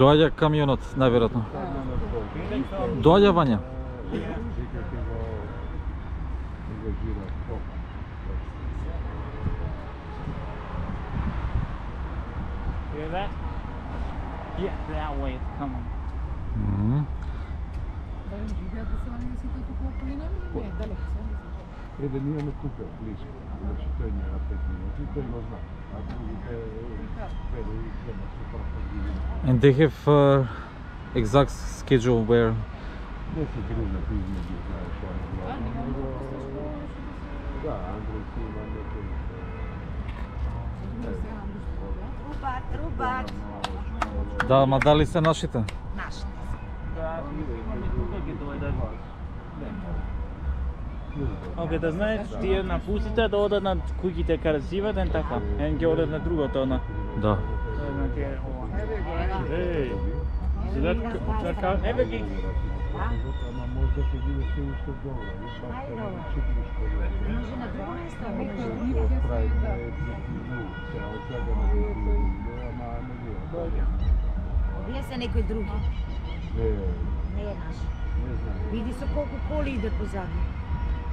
Доаѓа камионот, најверојатно. Доаѓа Вања. Hear that? Yeah, that way it's coming. Mm -hmm. Mm -hmm. Mm-hmm. А другите две да и гледат се просто ги And they have uh, exact schedule where Не се грижат измежду, знаеш, ono главно. Nego, да, Андрей си има някакъв... Rubat, rubat. Da, ma da li se našite? Нашите. Да, Ок, да знаеш, тие на напустите да одат на куќите зива, ден така, ен ќе одат на другото она. Да. Еј. Зелет чарка. Еве ги. На да, да Вие се некој други. Не. Не е наш. Види со колку коли иде позади.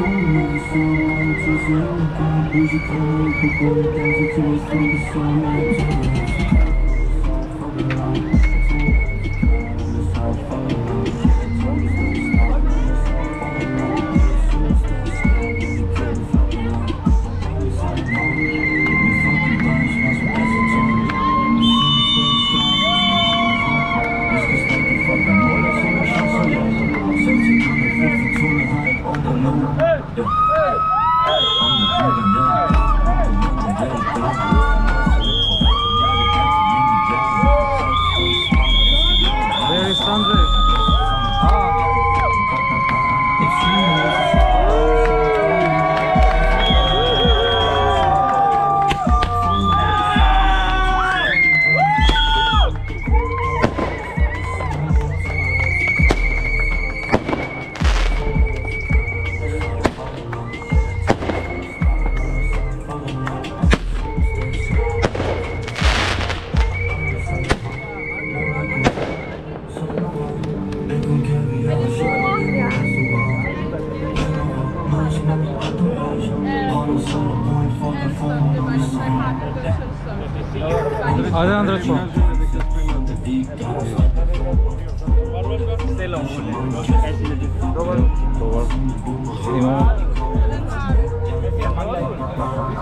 Where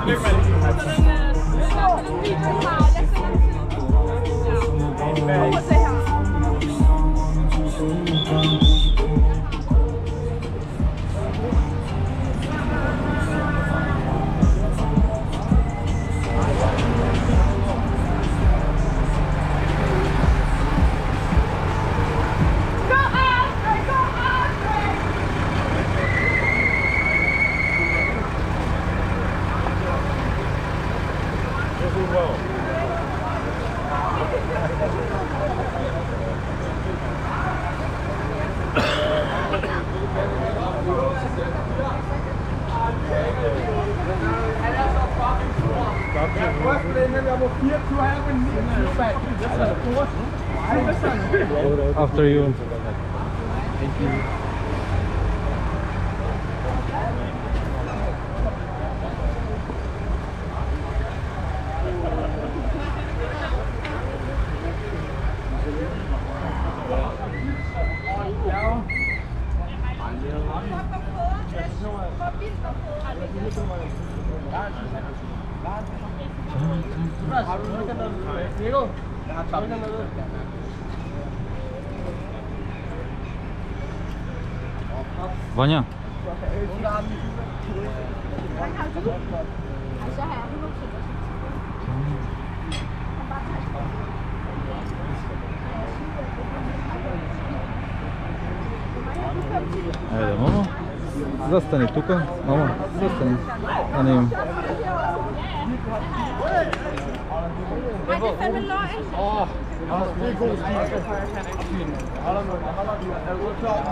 Solange, ich After you. Ваня. Айде, мама. Застани тук. Мама, застани. а не имам. Айде, се Når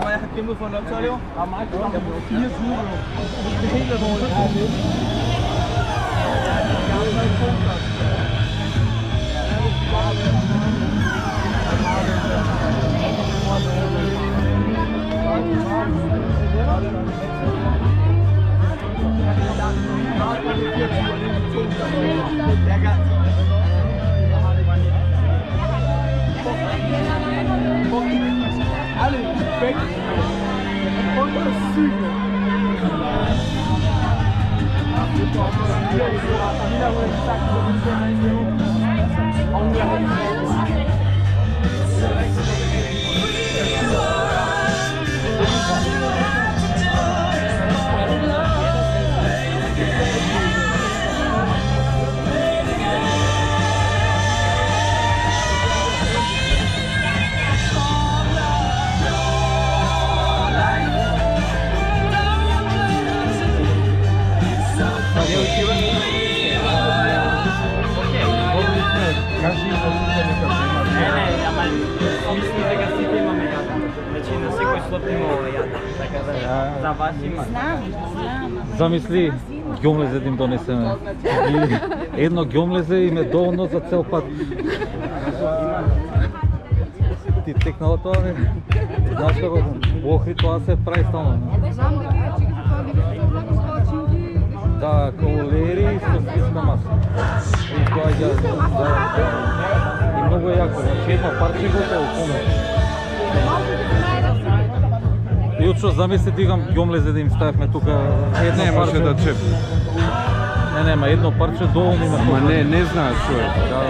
jeg har kæmpet for en optøjlev, der er meget godt. Jeg bruger 24 euro. Det er helt alvorligt. Jeg har taget to Замисли, гјомлезе да им донесеме. И едно гјомлезе им е доволно за цел пат. Ти текнала тоа, не? Знаеш како, во Охрид тоа се прави стално. Да, кавалери со свиска маса. И тоа ја, да, и многу е јако, значи едно парче готово, помо. Што замисли дигам гјомлезе да им ставивме тука едно Не може парче. да чеп. Не, не, ма едно парче доволно има. Ма не, не знаеш што е. Да,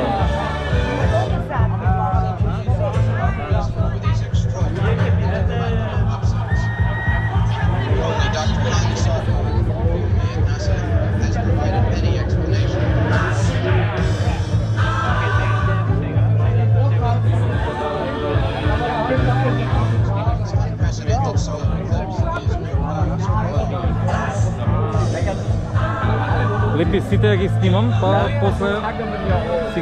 сите ги снимам, па после си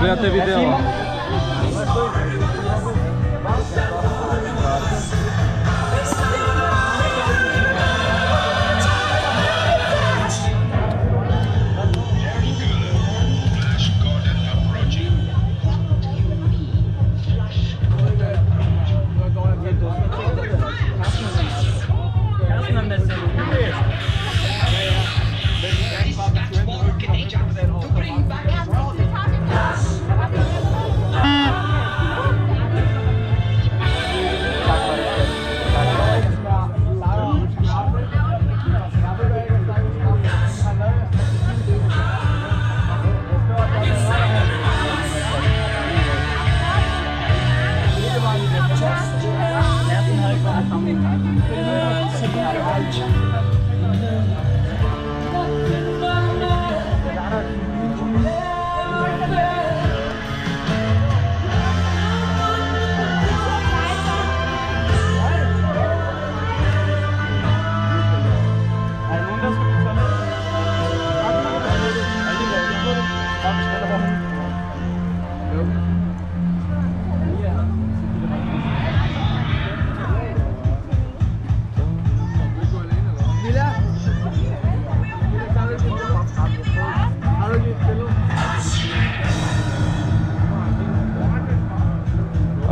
гледате видео.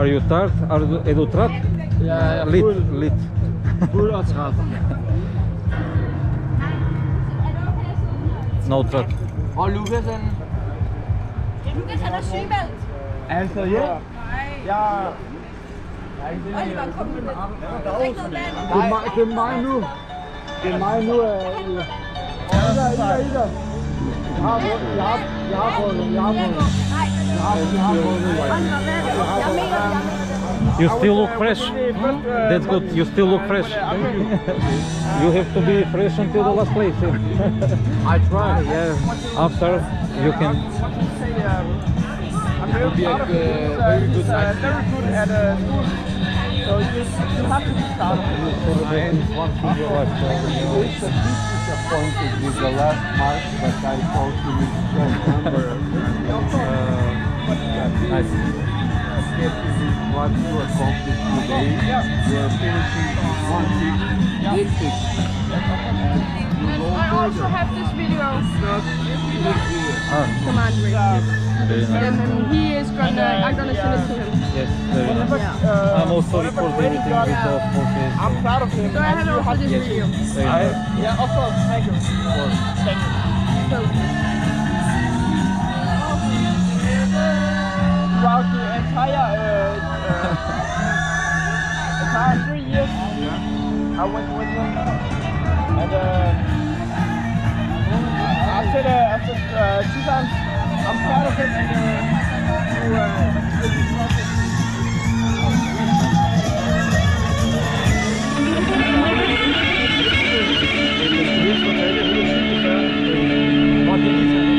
Aryutart, Edutrat? Ja, ja, lid. Lid. Boeratschap. Noutrat. Oh, Lucas en... Lucas en een seatbelt. En zo, ja? Ja. Oliver, kom nu. Til mig nu. ja, ja. nu. Ida, Ida, Ida. ja, ja, ja, ja, ja, ja, ja. You still look fresh. That's good. You still look fresh. you have to be fresh until the last place. I try. yeah. After you can. It will be a uh, very good night. very good at uh, school. So you, you have to be proud of it. One thing you like. It's a bit disappointed with the last mark, but I thought he was strong number. Uh, nice. happy with what you accomplished today. You are finishing one six, eight six. And you go I also have this video Not big. Ah, command ring. nice. Um, and he is gonna, I'm gonna send it to him. Yes, very nice. Uh, I'm also recording everything with the focus. I'm proud of him. So I have also this video. Very nice. Yeah, of course. Thank you. Thank you. Throughout the entire uh, uh, entire three years, I went with him, and uh, after the after uh, two times, I'm proud of him and to, uh, with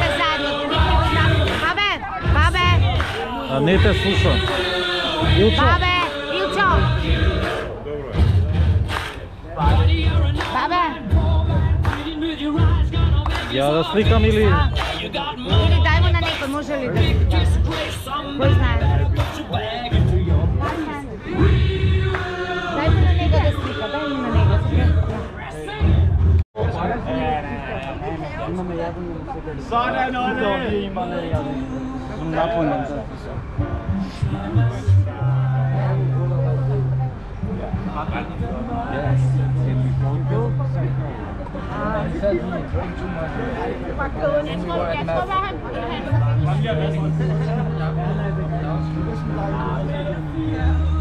Te zadnji. Babe, babe, A ne te. Ilčo, babe, Ilčo, babe. ja da slikam ili... Ili dajmo na nekoj, može li da? Koji zna? Sådan, Olle!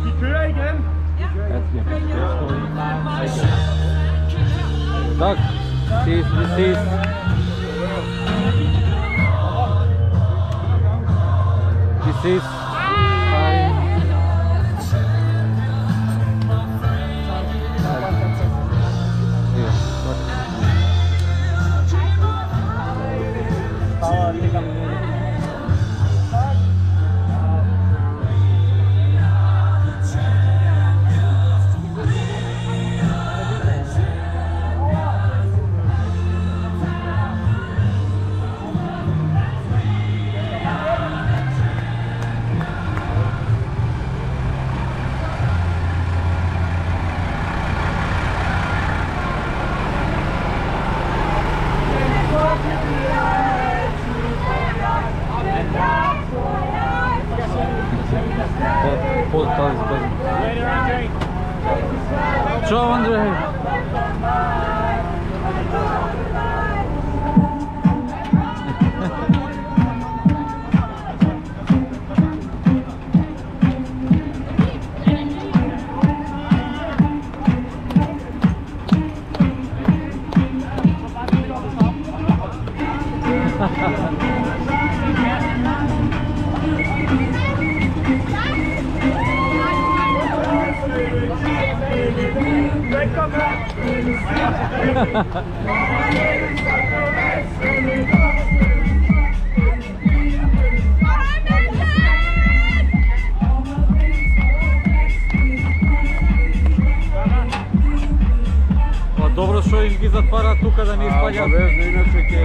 Vi kører igen! Tak, this, this is... Both cars, but... Show under. Добро што ги затвара тука да не А, испаѓат. обавезно, иначе ќе...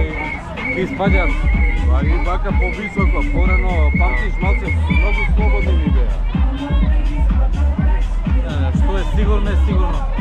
Ги испаѓат. Па и вака повисоко, порано, памтиш малце, многу слободни ми беа. Што е сигурно е сигурно.